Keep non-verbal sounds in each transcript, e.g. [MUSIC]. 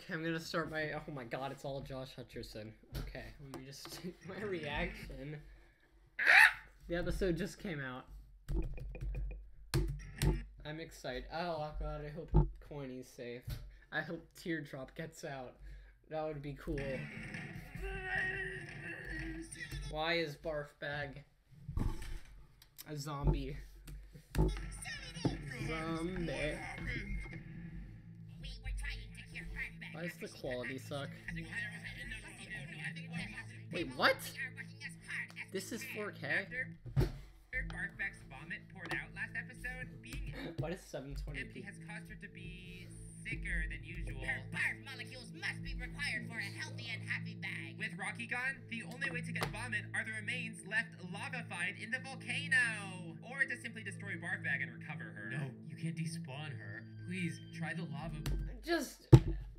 Okay, I'm gonna start my. Oh my god, it's all Josh Hutcherson. Okay, let me just my reaction. The episode just came out. I'm excited. Oh, oh god, I hope Coiny's safe. I hope Teardrop gets out. That would be cool. Why is Barf Bag a zombie? Zombie. Why does the quality suck? Wait, what? This is 4K? After Barf Bag's vomit poured out last episode, being What is 720p? has caused her to be sicker than usual. Her barf molecules must be required for a healthy and happy bag. With Rocky gone, the only way to get vomit are the remains left lavafied in the volcano. Or to simply destroy Barfbag and recover her. No, you can't despawn her. Please, try the lava Just.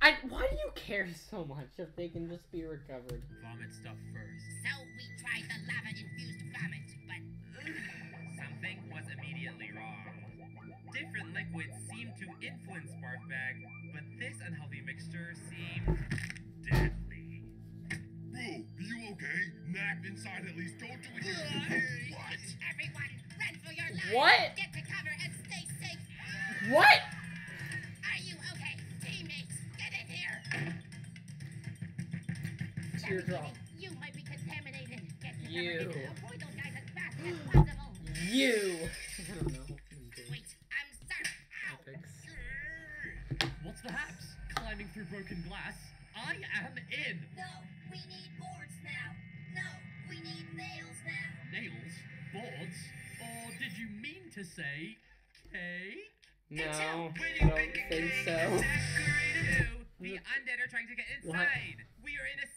I. Why do you care so much if they can just be recovered? vomit stuff first. So we tried the lava-infused vomit, but mm, Something was immediately wrong. Different liquids seemed to influence Barfbag, but this unhealthy mixture seemed deadly. Bro, are you okay? Nap inside at least. Don't do it. what? everyone, run for your lives! What? Get to cover and stay safe! What? Teardrop. You might be contaminated. Get You. avoid those guys as fast as possible. You! [LAUGHS] [LAUGHS] I don't know. Wait, I'm sorry. Ow! What's the haps? Climbing through broken glass? I am in! No, we need boards now. No, we need nails now. Nails? Boards? Or did you mean to say cake? No, I don't think so. Decorated. The [LAUGHS] undead are trying to get inside. We are in a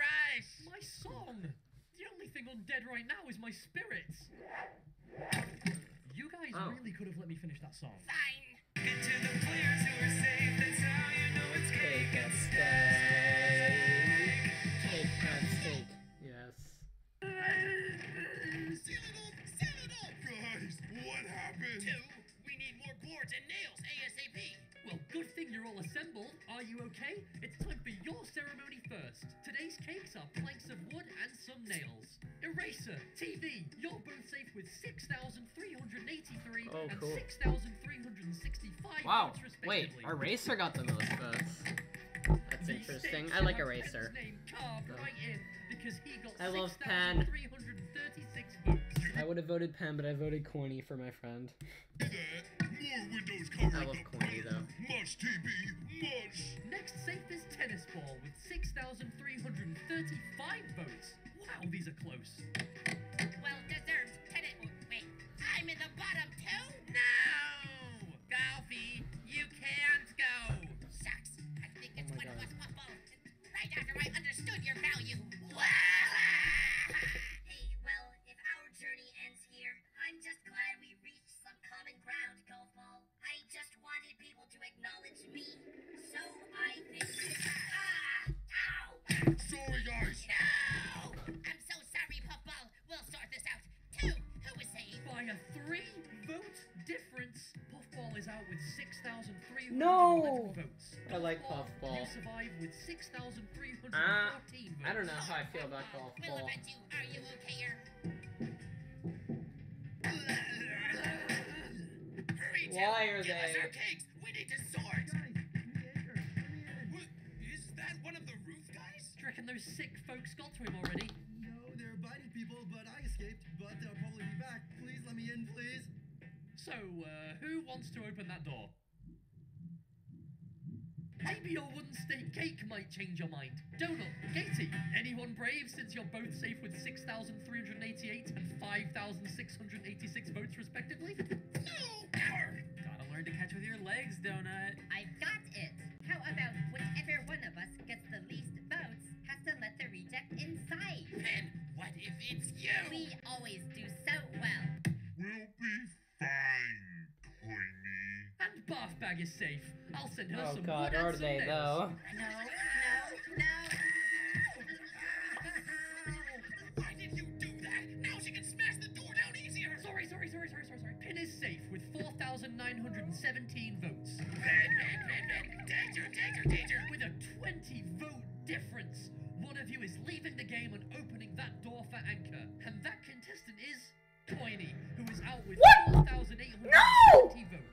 serious rush. My song! The only thing on dead right now is my spirits. You guys Oh. really could have let me finish that song. Fine. Get to the players who are safe. That's how you know it's cake a and steak. You're all assembled. Are you okay? It's time for your ceremony first. Today's cakes are planks of wood and some nails. Eraser, TV, you're both safe with 6,383 Oh, and cool. 6,365 Wow. votes Wait, respectively. Eraser got the most votes. That's The interesting. I like have Eraser. Pen's name carved No. right in because he got I love Pen. 6,336 votes. I would have voted Pen, but I voted Coiny for my friend. Do. More windows covered. I love Coiny though. Mush TV. Mush. Next safest tennis ball with 6,335 votes. Wow, these are close. Well deserved. Tenant. Oh, wait, I'm in the bottom two? No! Golfy, you can't go! Shucks. I think it's Oh my one of us puffball. Right after I understood your value. hey, Puffball, Puffball. You survive with 6,314 Ah, votes. I don't know how I feel about golf We'll ball. you. Are you okay? Hurry, Why are Give us they- our cakes! We need to sort! What? Is that one of the roof guys? Do you reckon those sick folks got to him already? No, they're biting people, but I escaped. But they'll probably be back. Please let me in, please. So, uh, who wants to open that door? Maybe your wooden steak cake might change your mind. Donut, Gaty, anyone brave since you're both safe with 6,388 and 5,686 votes respectively? [LAUGHS] Gotta learn to catch with your legs, Donut. I've got it. How about whichever one of us gets the least votes has to let the reject inside? Pen, what if it's you? We always do so. We'll be fine, Coiny. And Bath Bag is safe. I'll send her Oh some god, wood and are some they nails. though? No, no, no. Why did you do that? Now she can smash the door down easier! Sorry, sorry, sorry, sorry, sorry, sorry. Pin is safe with 4,917 votes. Pen, pen, pen, pen. Danger, danger, danger! With a 20 vote difference. One of you is leaving the game and opening that door for Anchor. And that contestant is Coiny, who is out with What? 4,820 No! votes.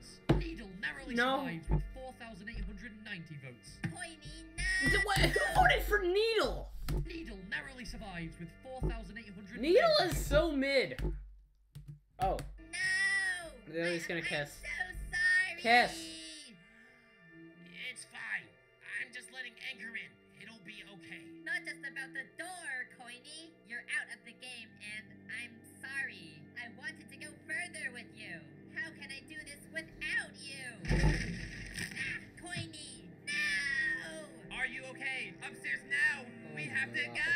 Needle No. survives with 4,890 votes. Pointy, D- what- Who voted for Needle? Needle narrowly survives with 4,890 Needle is so mid. Oh, No! Then he's I- gonna I'm kiss. so sorry! Kiss. It's fine. I'm just letting Anchor in. It'll be okay. Not just about the okay? Upstairs now. we Oh have to go.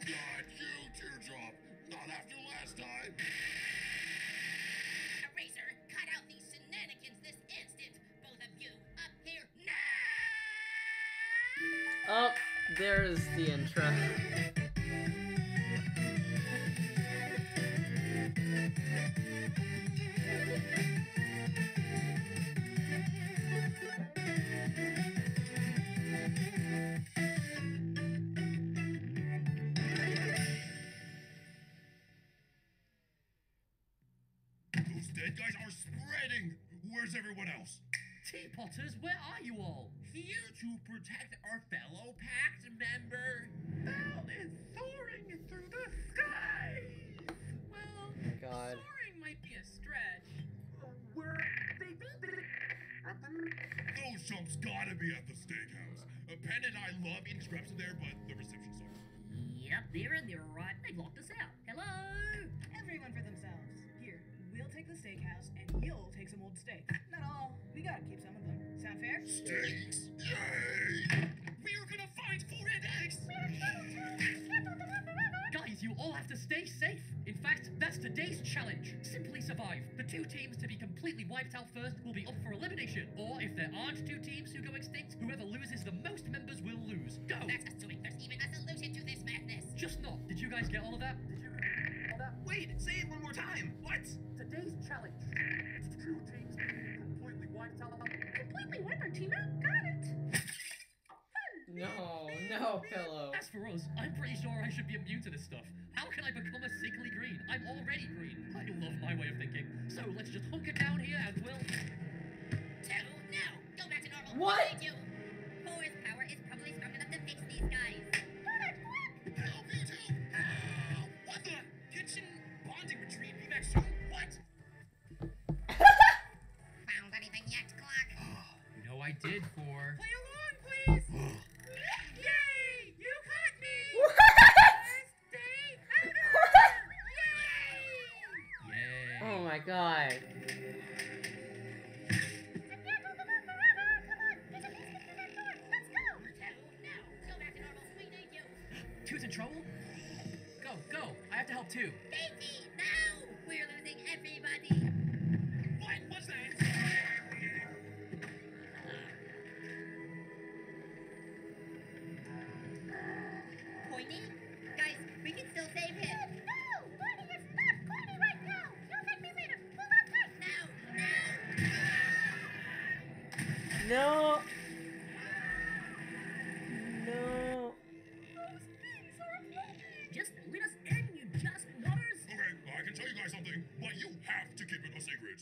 Not you, Teardrop. Not after last time. [LAUGHS] Eraser, cut out these shenanigans this instant! Both of you, up here now! oh, there's the intro. Teapotters, where are you all? Here to protect our fellow pact member. Bell is soaring through the sky. Well, God. soaring might be a stretch. We're Those chumps gotta be at the steakhouse. Uh, Penn and I love eating scraps in there, but the reception sucks. Yep, they're in there, right? They locked us out. Hello? Everyone for themselves. Here, we'll take the steakhouse, and you'll take some old steak. Not all. We gotta keep some of them. Fair? Steaks! Yay! We were gonna find four red eggs. Guys, you all have to stay safe. In fact, that's today's challenge. Simply survive. The two teams to be completely wiped out first will be up for elimination. Or if there aren't two teams who go extinct, whoever loses the most members will lose. Go! That's assuming there's even a solution to this madness! Just not. Did you guys get all of that? Did you all that? Wait, say it one more time. What? Today's challenge. Two teams to be completely wiped out. Completely wipe our team out. Got it. [LAUGHS] No, no, pillow. As for us, I'm pretty sure I should be immune to this stuff. How can I become a sickly green? I'm already green. I love my way of thinking. So let's just hunker down here and we'll. Two, no! Go back to normal! What? Behind you! Force power is probably strong enough to fix these guys. No, no! No. No. Just let us in, you just waters. Okay, I can tell you guys something, but you have to keep it a secret.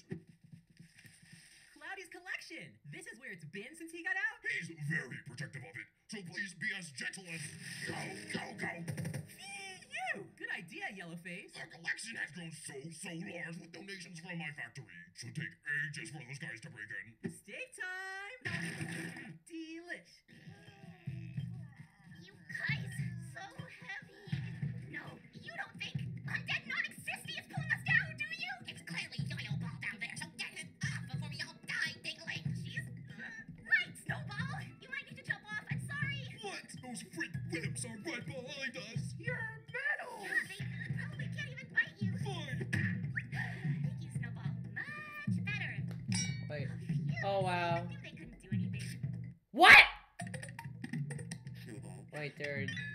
Cloudy's collection. This is where it's been since he got out. He's very protective of it, so please be as gentle as. Go, go, go! You. Good idea, Yellowface. The collection has grown so, so large with donations from my factory. Should take ages for those guys to break in. Those freak whips are right behind us. You're metal. Yeah, they probably can't even bite you. Fine. Thank you, Snowball. Much better. Wait. Oh, phew, Oh wow. I knew they couldn't do anything. What? Wait, there. No.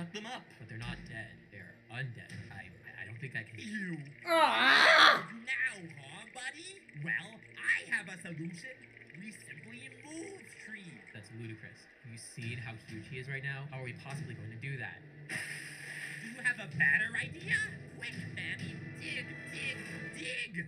Suck them up. but they're not dead. They're undead. I, I don't think I can. You. Ah! Now, huh, buddy? Well, I have a solution. We simply move trees. That's ludicrous. Have you seen how huge he is right now? How are we possibly going to do that? Do you have a better idea? Quick, Manny, dig, dig, dig.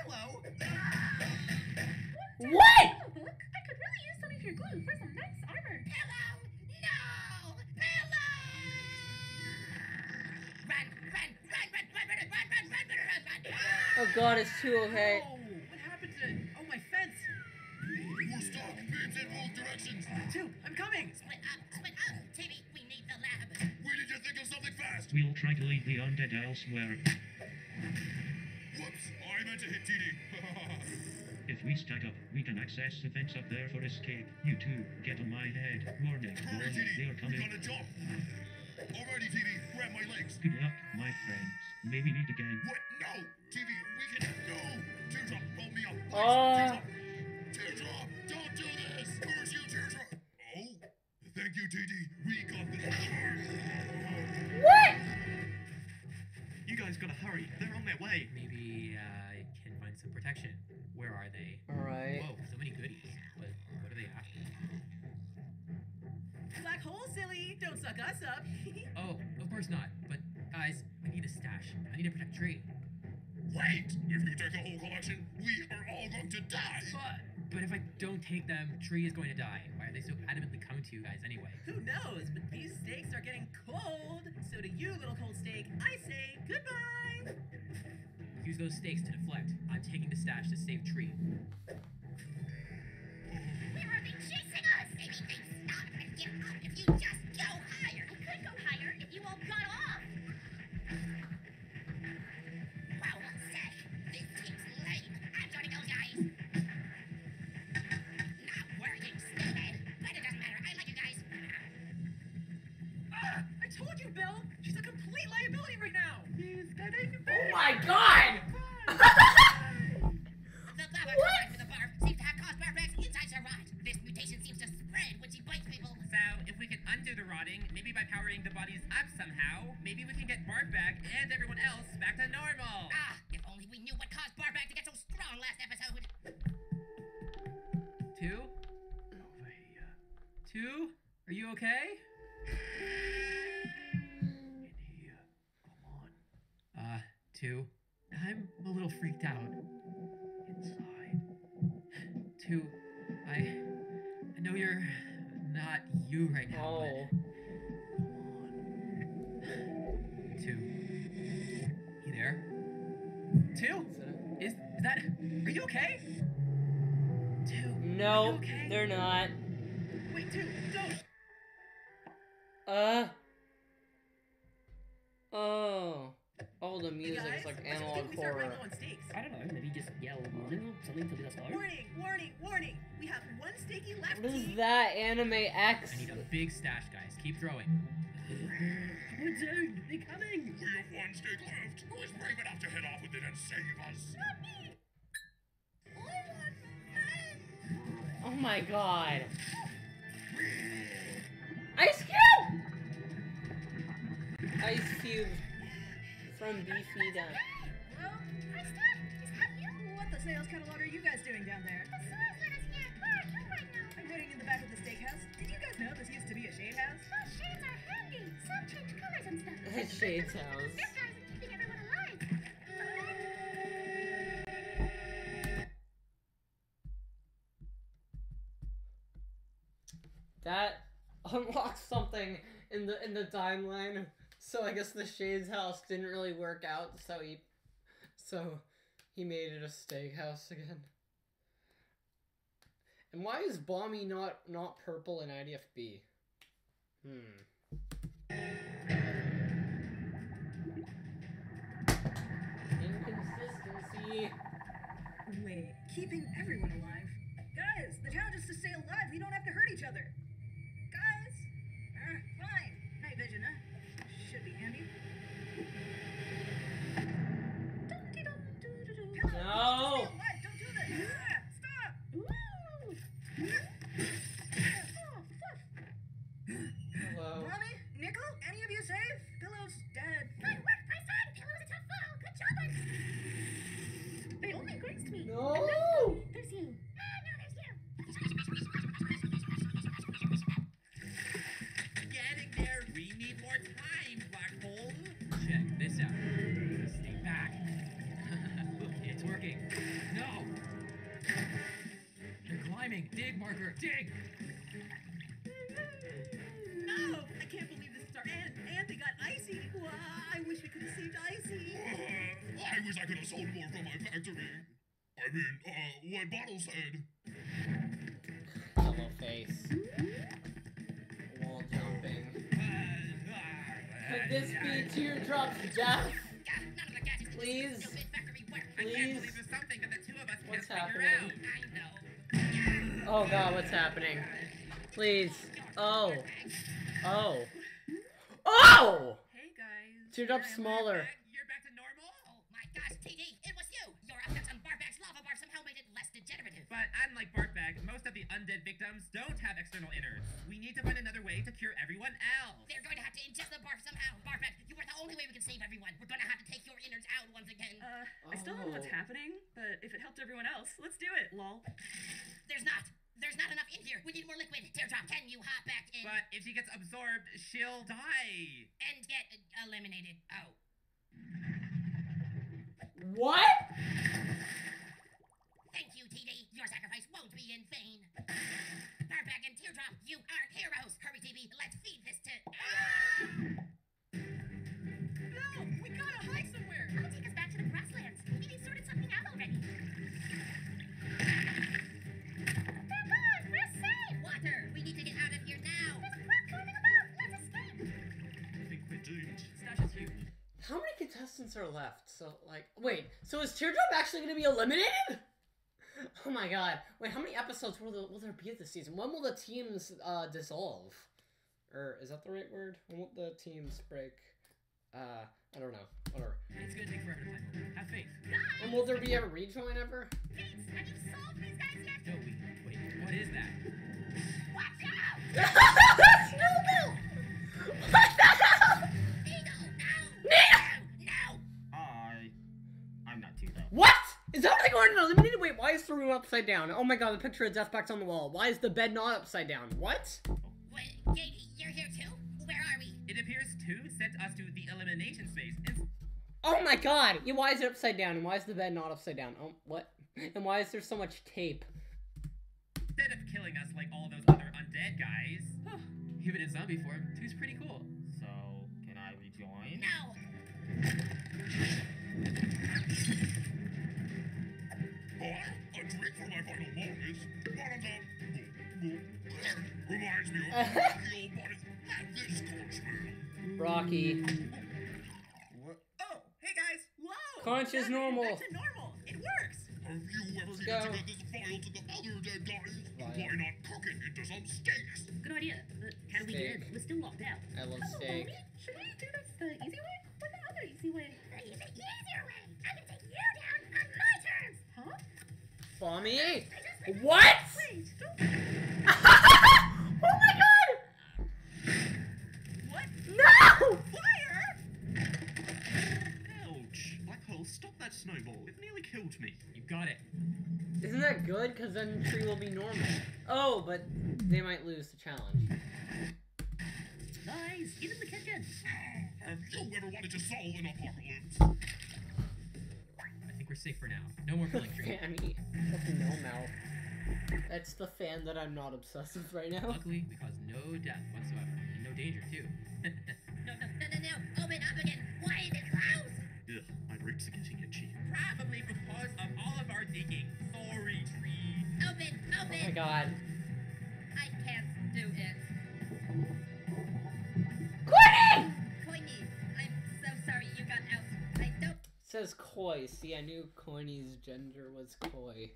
Pillow? What? Book, I could really use some of your glue for some nice armor. Pillow! No! Pillow! Run, run, run, run, run, run, run, run, run, run, run, run, run. Oh god, it's too okay. Oh, what happened to. Oh, my fence. We're stuck. Beams in both directions. Two, I'm coming. Split up, split up. Timmy, we need the lab. We need to think of something fast. We'll try to lead the undead elsewhere. [LAUGHS] If we stack up, we can access the fence up there for escape. You two, get on my head. Warning, warning, they're We coming. gotta jump. Alrighty, TV. Grab my legs. Good luck, my friends. Maybe meet again. What? No! TV, we can. No! Teardrop, roll me up. Please. Oh. Teardrop. Teardrop, don't do this! Curse you, Teardrop! Oh, thank you, TD. We got this. What? You guys gotta hurry. They're on their way. Maybe uh, I can find some protection. Where are they? Alright. Whoa, so many goodies. What, what are they after? Black hole, silly! Don't suck us up. [LAUGHS] Oh, of course not. But guys, I need a stash. I need to protect Tree. Wait! If you take the whole collection, we are all going to die! But but if I don't take them, Tree is going to die. Why are they so adamantly coming to you guys anyway? Who knows? But these steaks are getting cold. So to you, little cold steak, I say goodbye. Use those stakes to deflect. I'm taking the stash to save Tree. They chasing us? They stop if you just not you right now, Oh. but. Two. You there? Two? Is, is that. Are you okay? Two. No, okay? they're not. Wait, two, don't. Uh. Oh. Oh, the Hey music guys, is like I think analog horror. on. I don't know. Maybe just yell warning, something to the start. Warning, warning, warning. We have one steaky left. What is team. that? Anime X? I need a big stash, guys. Keep throwing. We're down. They're coming. We have one steak left. Who is brave enough to head off with it and save us? Oh my god. Ice Cube! Ice Cube from BC down. Krista? Is that you? What the sales catalog are you guys doing down there? The sales let us here at. Right now. I'm in the back of the steakhouse. Did you guys know this used to be a shade house? Shades are handy. Some change colors and stuff. [LAUGHS] shade house. That [LAUGHS] unlocks something in the in the timeline. So I guess the Shades house didn't really work out. So he, so he made it a steakhouse again. And why is Bomby not not purple in IDFB? Hmm. Inconsistency. Wait, keeping everyone alive? Dig, marker. No! I can't believe this is our end. And they got Icy. Wow, I wish we could have saved Icy. Uh, I wish I could have sold more from my factory. I mean, uh, what Bottle said. Hello face. Wall jumping. Could this be teardrops death? None of the gadgets can Please. do stupid factory work. I can't Please. believe there's something that the two of us What's can't figure happening? out. I know. Oh god, what's happening? Please. Oh. Oh. Oh! Hey guys. Teardrop smaller. You're back to normal? Oh my gosh, TD, it was you. Your upset on Barf Bag's lava bar somehow made it less degenerative. But unlike Barf Bag, most of the undead victims don't have external innards. We need to find another way to cure everyone else. They're going to have to ingest the barf somehow. Barf Bag, you are the only way we can save everyone. We're going to have to take your innards out once again. Uh, I still don't know what's Oh. happening, but if it helped everyone else, let's do it. Lol. There's not. There's not enough in here. We need more liquid. Teardrop, can you hop back in But if she gets absorbed, she'll die. and get eliminated? Oh. What? Thank you, TD. Your sacrifice won't be in vain. Barf Bag and Teardrop, you are heroes. Hurry, TV. Let's feed this to. No! How many contestants are left? So, like, wait, so is Teardrop actually gonna be eliminated? [LAUGHS] Oh my god. Wait, how many episodes will there, will there be this season? When will the teams uh, dissolve? Or is that the right word? When will the teams break? Uh, I don't know. Whatever. It's gonna take forever to find Have faith. And will there be a rejoin ever? Vince, have you solved these guys yet? No, we. Wait, what is that? Watch out! [LAUGHS] Snowball! What the hell? Eagle, no! What? Is that like going eliminated? Wait, why is the room upside down? Oh my god, the picture of Deathbox on the wall. Why is the bed not upside down? What? Wait, Gaty, you're here too? Where are we? It appears two sent us to the elimination space. And Oh my god! Yeah, why is it upside down? And why is the bed not upside down? Oh, what? And why is there so much tape? instead of killing us like all those other undead guys, Oh, even in zombie form, two's pretty cool. So, can I rejoin? No! Oh, a drink for my final moments. Bottoms up. Reminds me of the old body. Have this cornmeal. Rocky. Oh, hey guys! Whoa! Conch is normal. Back to normal. It works. Have you ever Let's go. to this vial to the other dead guys? Why not cook it into some steaks? Good idea. But how do we get in? We're still locked out. I love oh, steak. Should we do this the easy way or the other easy way? Bomby? What? [LAUGHS] Oh my god! What? No! Fire! Ouch. Black hole, stop that snowball. It nearly killed me. You got it. Isn't that good? Because then Tree will be normal. Oh, but they might lose the challenge. Guys, get in the kitchen. Have you ever wanted to solve an apocalypse? I think we're safe for now. No more pulling tree. Fanny. No mouth. That's the fan that I'm not obsessed with right now. Luckily, we caused no death whatsoever, and no danger too. [LAUGHS] No, no, no, no, no. Open up again. Why is it closed? Ugh, my brakes are getting itchy. Probably because of all of our digging. Sorry, tree. Open, open. Oh my god. I can't do it. Says koi. See, I knew Coiny's gender was koi.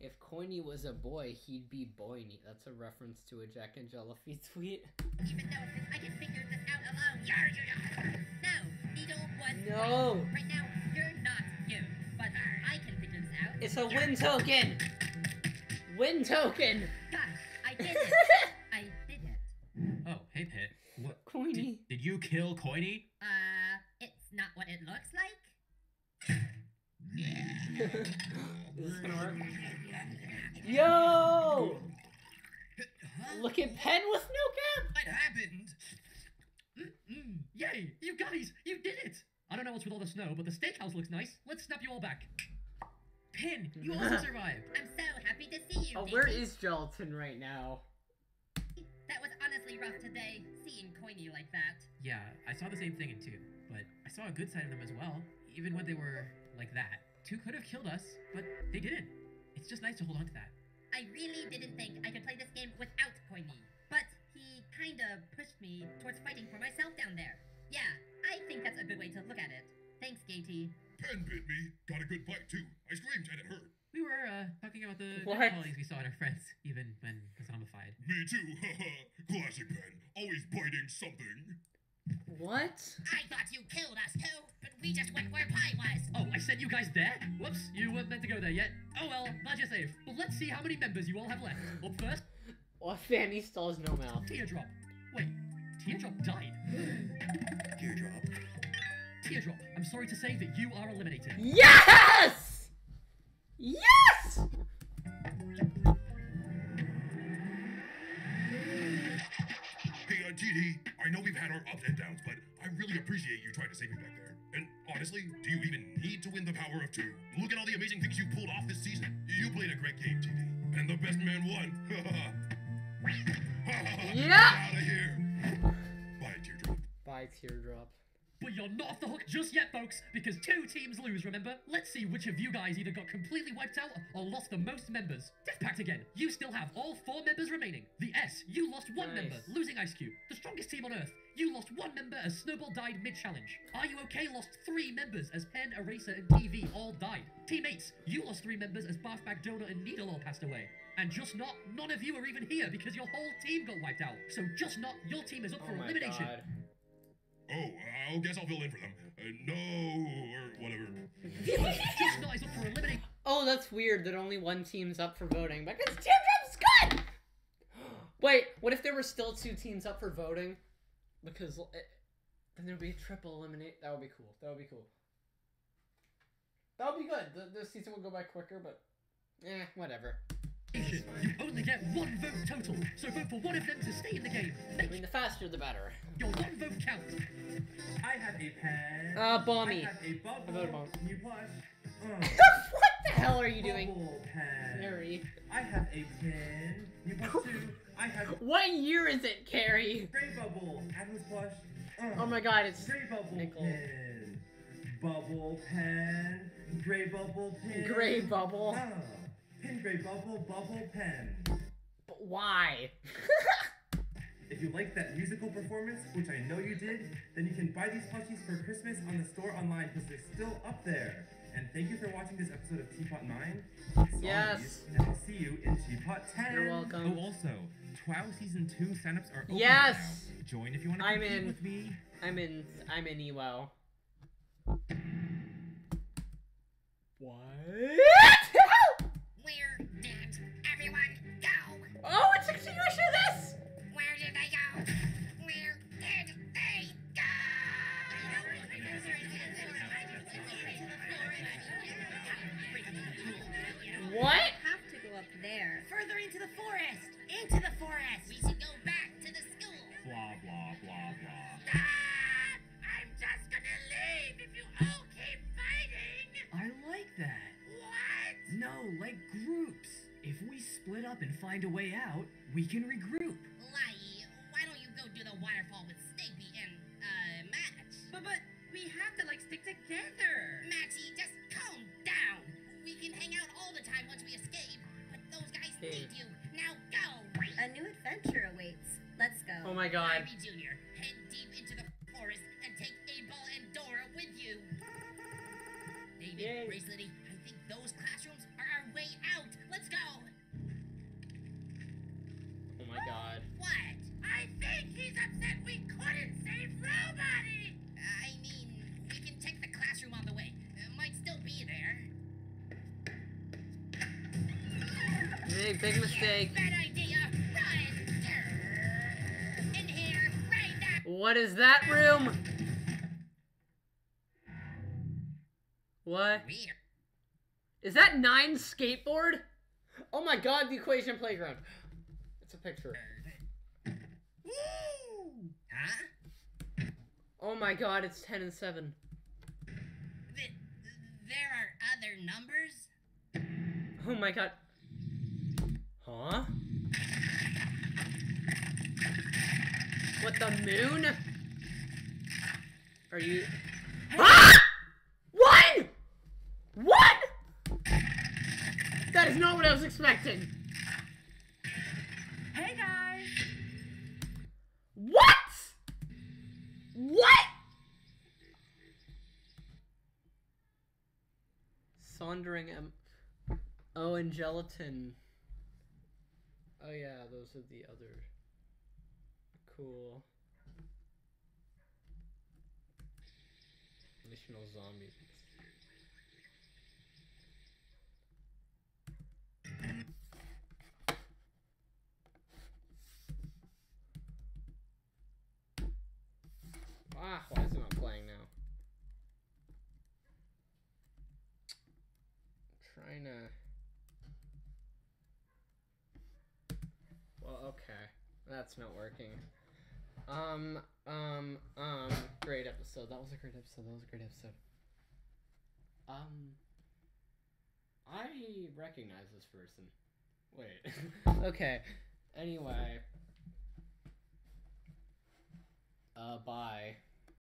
If Coiny was a boy, he'd be Boiny. That's a reference to a jacknjellify [LAUGHS] tweet. even know if I can figure this out alone. Yar, yar, yar. No, Needle was No. right. Right now, you're not you, but I can figure this out. It's a win token! Win token! Gosh, I did it. [LAUGHS] I did it. oh, hey Pit. What? Coiny. Did you kill Coiny? Uh, it's not what it looks like. Is this gonna work? Yo! Look at Pen with no cap! What happened? Mm, yay! You guys, you did it! I don't know what's with all the snow, but the steakhouse looks nice. Let's snap you all back. Pin, you also [LAUGHS] survived. I'm so happy to see you. Oh, where Dinky. is Gelatin right now? That was honestly rough today, seeing Coiny like that. Yeah, I saw the same thing in two, but I saw a good side of them as well. Even when they were like that. Two could have killed us, but they didn't. It's just nice to hold on to that. I really didn't think I could play this game without Coiny, but he kinda pushed me towards fighting for myself down there. Yeah, I think that's a good way to look at it. Thanks, Gaty. Pen bit me. Got a good bite, too. I screamed and it hurt. We were uh, talking about the qualities we saw in our friends, even when zombified. Me too. [LAUGHS] Haha. Classic Pen. Always biting something. What? I thought you killed us too, but we just went where Pie was. Oh, I sent you guys there? Whoops, you weren't meant to go there yet. Oh well, not your save. But let's see how many members you all have left. Up first, Well, Fanny still has no mouth. Teardrop. Wait, Teardrop died. [GASPS] Teardrop. Teardrop, I'm sorry to say that you are eliminated. Yes! Yes! TD, I know we've had our ups and downs, but I really appreciate you trying to save me back there. And honestly, do you even need to win the power of two? Look at all the amazing things you pulled off this season. You played a great game, TD. And the best man won. [LAUGHS] Yeah. Out of here. Bye, Teardrop. Bye, Teardrop. But you're not off the hook just yet, folks, because two teams lose, remember? Let's see which of you guys either got completely wiped out or lost the most members. Death Pact again. You still have all four members remaining. The S, you lost one Nice. member, losing Ice Cube. The strongest team on Earth, you lost one member as Snowball died mid-challenge. Are You Okay lost three members as Pen, Eraser, and TV all died. Teammates, you lost three members as Barf Bag, Donut, and Needle all passed away. And just not, none of you are even here because your whole team got wiped out. So just not, your team is up Oh for elimination. god. Oh, I guess I'll fill in for them. Uh, no, or whatever. [LAUGHS] just not is for elimination. Oh, that's weird that only one team's up for voting because Teardrop's good! [GASPS] Wait, what if there were still two teams up for voting? Because it, then there'd be a triple eliminate. That would be cool. That would be cool. That would be good. The, the season would go by quicker, but eh, whatever. [LAUGHS] You only get one vote total, so vote for one of them to stay in the game. I mean, the faster the better. your one vote count. I have a pen. Uh, Bomby. I have a bubble. I voted Bomb. New plush. Uh, what the hell are you doing? Pen. Carrie. I have a pen. New plush two. I have What year is it, Carrie? gray bubble. Adam's plush. Uh, Oh my god, it's Gray bubble Nickel. pen. Bubble pen. Gray bubble pen. Gray bubble. Uh, pin gray bubble bubble pen. But why? [LAUGHS] If you like that musical performance, which I know you did, then you can buy these plushies for Christmas on the store online because they're still up there. And thank you for watching this episode of TPOT 9. Zombies, Yes. And I'll see you in TPOT 10. You're welcome. Oh, also, TWOW season two signups are open Yes! now. Join if you want to I'm in. with me. I'm in. I'm in E EWO. What? [LAUGHS] and find a way out, we can regroup. Lai, why don't you go do the waterfall with Snappy and, uh, Max? But, but we have to like stick together. Maxie, just calm down. We can hang out all the time once we escape, but those guys Hey. need you. Now go! A new adventure awaits. Let's go. Oh my god. What is that room? What? Is that nine skateboard? Oh my god, the equation playground. It's a picture. Huh? Oh my god, it's 10 and 7. Th- there are other numbers? Oh my god. Huh? What, the moon? Are you. Ah! What? What? That is not what I was expecting. Hey guys! What? What? Saundering M. Oh, and gelatin. Oh yeah, those are the other. Cool. Additional zombies. Ah, why is it not playing now? trying to. Well, okay. That's not working. Um, um, um, great episode. That was a great episode. That was a great episode. Um, I recognize this person. Wait. [LAUGHS] okay. Anyway. Uh, bye.